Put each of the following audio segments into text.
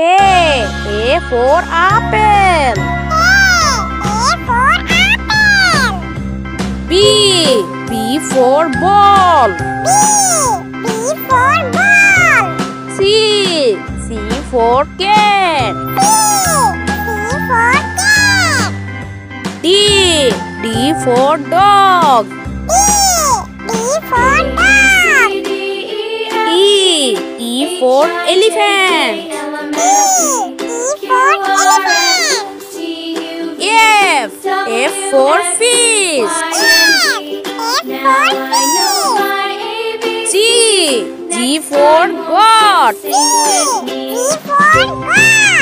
A. A for apple. A for apple. B. B for ball. B. B for ball. C. C for cat. C. C for cat. D. D for dog. D. D for dog. E. E for elephant. F. F for fish. G. G for goat. G. G for goat.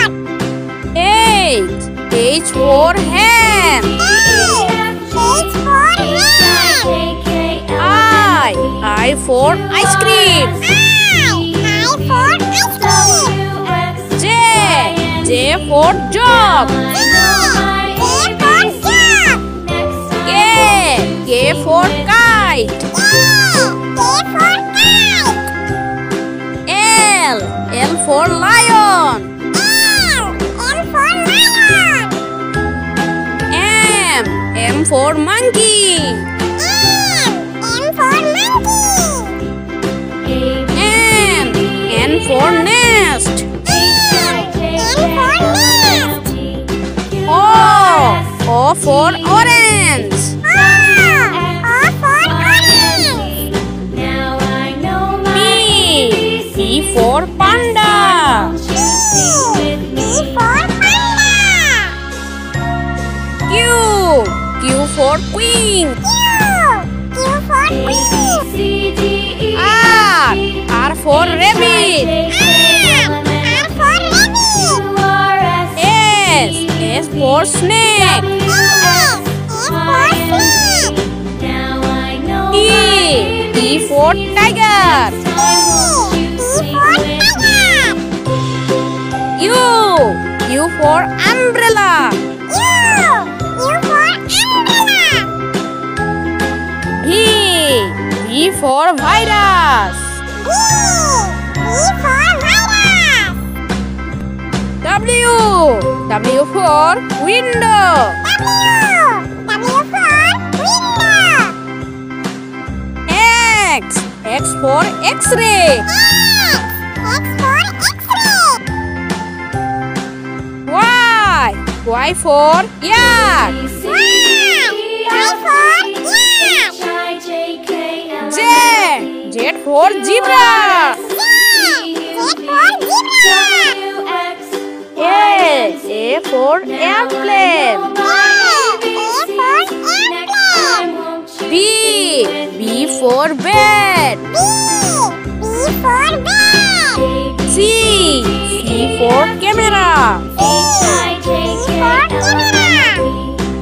H. H for hen. H. H for hen. I. I for ice cream. I. I for ice cream. J. For jog. J. J for dog. K. K for kite. J. J for kite. L. L for lion. L. M for lion. M. M for monkey. P. For panda. P. P for panda. Q. Q for queen. Q. Q for queen. R. R for rabbit. R. R for rabbit. S. S for snake. S. S for snake. T. T for tiger. T for umbrella. U. U for umbrella. V. V for virus. V. V for virus. W. W for window. W. W for window. X. X for X-ray. Y. Y for yak. Y. Y for yak. Z. Z for zebra. Z. Z for zebra. A. A for airplane. A. A for airplane. B. B for bed. B. B for bed. C. C for camera.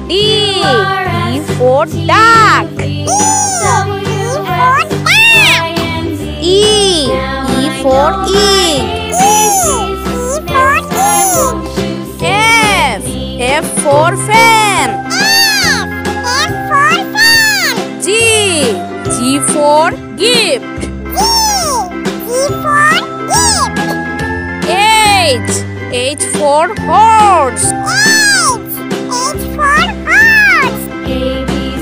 D. D for duck. D for duck. E. E for ink. E. E for ink. F. F for H. H for horse. H. H for horse.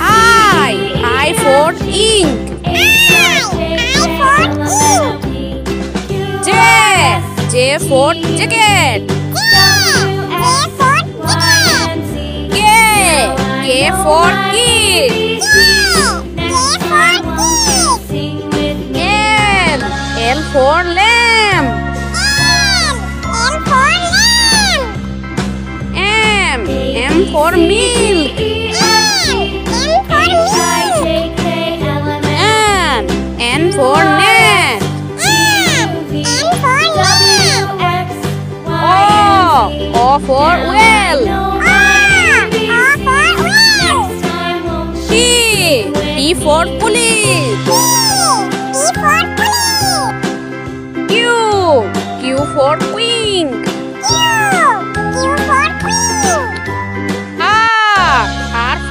I. I for ink. I. I for ink. J. J for jacket. J. J for jacket. K. K for M for milk. N. N for net. O. Oh, o oh, for well. O. O for well. P. P for police. Q. Q for queen.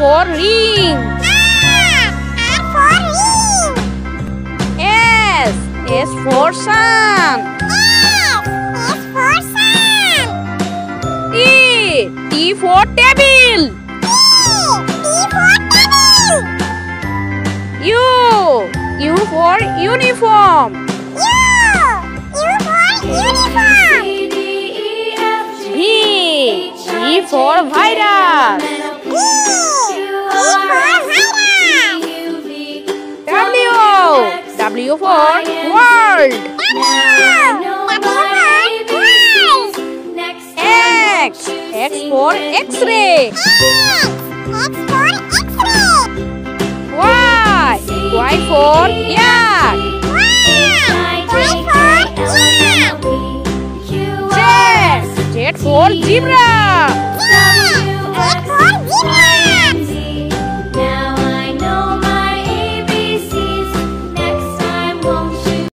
For ring. R. R for ring. S. S for sun. S. S for sun. for table. T for table. U. U for uniform. U. U for uniform. V. V for virus. W for world. X. X for X-ray. Y. Y for yak. Z. Z for zebra.